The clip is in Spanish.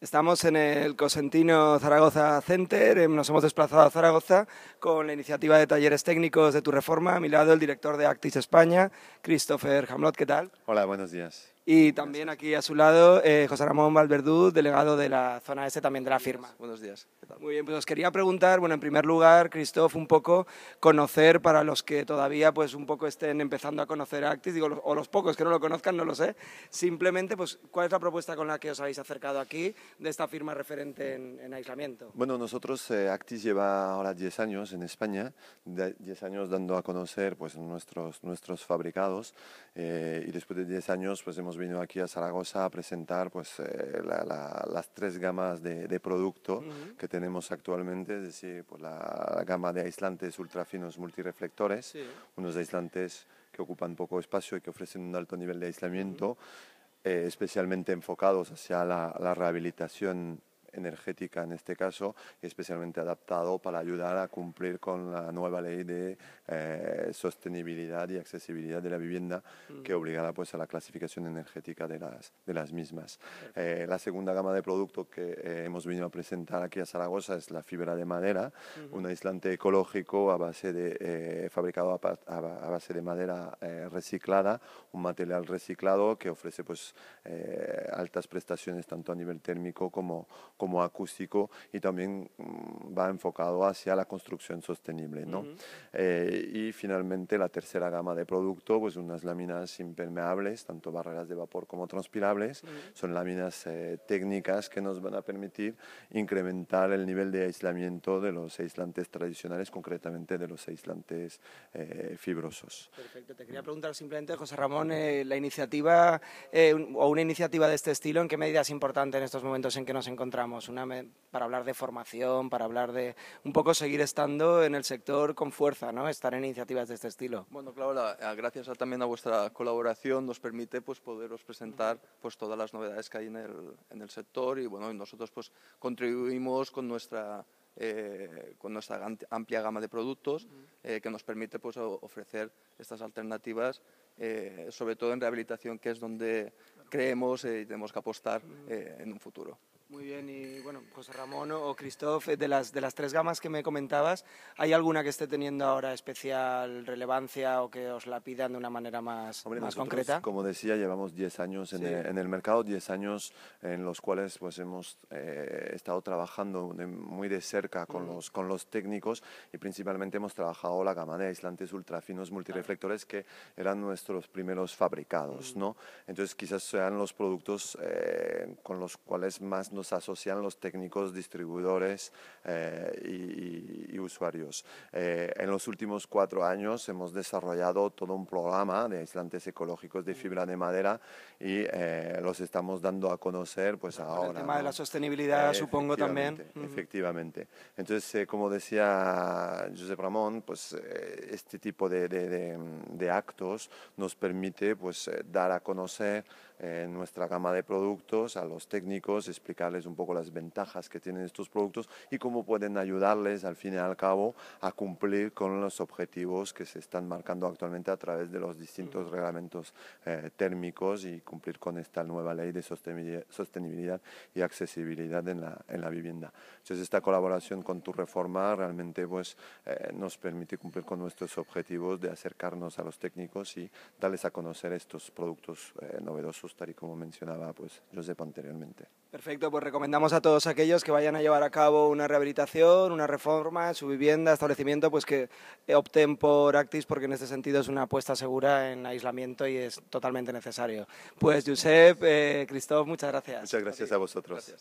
Estamos en el Cosentino Zaragoza Center, eh, nos hemos desplazado a Zaragoza con la iniciativa de talleres técnicos de Tu Reforma. A mi lado el director de Actis España, Christopher Hamlot, ¿qué tal? Hola, buenos días. Y también aquí a su lado eh, José Ramón Valverdú, delegado de la zona S también de la firma. Buenos días. Muy bien, pues os quería preguntar, bueno, en primer lugar, Christoph, un poco conocer para los que todavía pues un poco estén empezando a conocer Actis, digo, o los pocos que no lo conozcan, no lo sé, simplemente pues cuál es la propuesta con la que os habéis acercado aquí de esta firma referente en, aislamiento. Bueno, nosotros eh, Actis lleva ahora 10 años en España, 10 años dando a conocer pues nuestros, nuestros fabricados eh, y después de 10 años pues hemos venido aquí a Zaragoza a presentar pues, eh, las tres gamas de, de producto que tenemos actualmente, es decir, pues, la, gama de aislantes ultrafinos multireflectores, unos aislantes que ocupan poco espacio y que ofrecen un alto nivel de aislamiento, eh, especialmente enfocados hacia la rehabilitación energética en este caso, especialmente adaptado para ayudar a cumplir con la nueva ley de eh, sostenibilidad y accesibilidad de la vivienda que obligará pues, a la clasificación energética de las, de las mismas. Eh, la segunda gama de productos que eh, hemos venido a presentar aquí a Zaragoza es la fibra de madera, un aislante ecológico a base de, fabricado a, base de madera reciclada, un material reciclado que ofrece pues, altas prestaciones tanto a nivel térmico como como acústico y también mm, va enfocado hacia la construcción sostenible. ¿no? Eh, y finalmente la tercera gama de producto, pues unas láminas impermeables, tanto barreras de vapor como transpirables. Son láminas eh, técnicas que nos van a permitir incrementar el nivel de aislamiento de los aislantes tradicionales, concretamente de los aislantes eh, fibrosos. Perfecto. Te quería preguntar simplemente, José Ramón, la iniciativa o una iniciativa de este estilo, ¿en qué medida es importante en estos momentos en que nos encontramos? Una para hablar de formación, para hablar de un poco seguir estando en el sector con fuerza, ¿no? Estar en iniciativas de este estilo. Bueno, claro, gracias también a vuestra colaboración nos permite pues poderos presentar pues todas las novedades que hay en el, en el sector y bueno, nosotros pues contribuimos con nuestra eh, con nuestra amplia gama de productos eh, que nos permite pues, ofrecer estas alternativas, eh, sobre todo en rehabilitación, que es donde creemos y tenemos que apostar en un futuro. Muy bien, y bueno, José Ramón o Christoph, de las, de las tres gamas que me comentabas, ¿hay alguna que esté teniendo ahora especial relevancia o que os la pidan de una manera más, más concreta? Como decía, llevamos 10 años en, el, en, el, mercado, 10 años en los cuales pues, hemos eh, estado trabajando muy de cerca con, los, con los técnicos y principalmente hemos trabajado la gama de aislantes ultrafinos multireflectores que eran nuestros primeros fabricados. ¿no? Entonces quizás sean los productos eh, con los cuales más nos nos asocian los técnicos, distribuidores eh, y, usuarios. Eh, en los últimos cuatro años hemos desarrollado todo un programa de aislantes ecológicos de fibra de madera y eh, los estamos dando a conocer pues ahora. El tema de la sostenibilidad supongo también. Efectivamente. Entonces, como decía José Ramón, pues este tipo de, de, de, actos nos permite pues dar a conocer nuestra gama de productos a los técnicos, explicar un poco las ventajas que tienen estos productos y cómo pueden ayudarles al fin y al cabo a cumplir con los objetivos que se están marcando actualmente a través de los distintos reglamentos eh, térmicos y cumplir con esta nueva ley de sostenibilidad y accesibilidad en la, en la vivienda. Entonces esta colaboración con tu reforma realmente pues, eh, nos permite cumplir con nuestros objetivos de acercarnos a los técnicos y darles a conocer estos productos eh, tal y como mencionaba pues, Josep anteriormente. Perfecto, pues recomendamos a todos aquellos que vayan a llevar a cabo una rehabilitación, una reforma en su vivienda, establecimiento, pues que opten por Actis porque en este sentido es una apuesta segura en aislamiento y es totalmente necesario. Pues Josep, eh, Cristóbal, muchas gracias. Muchas gracias a, vosotros.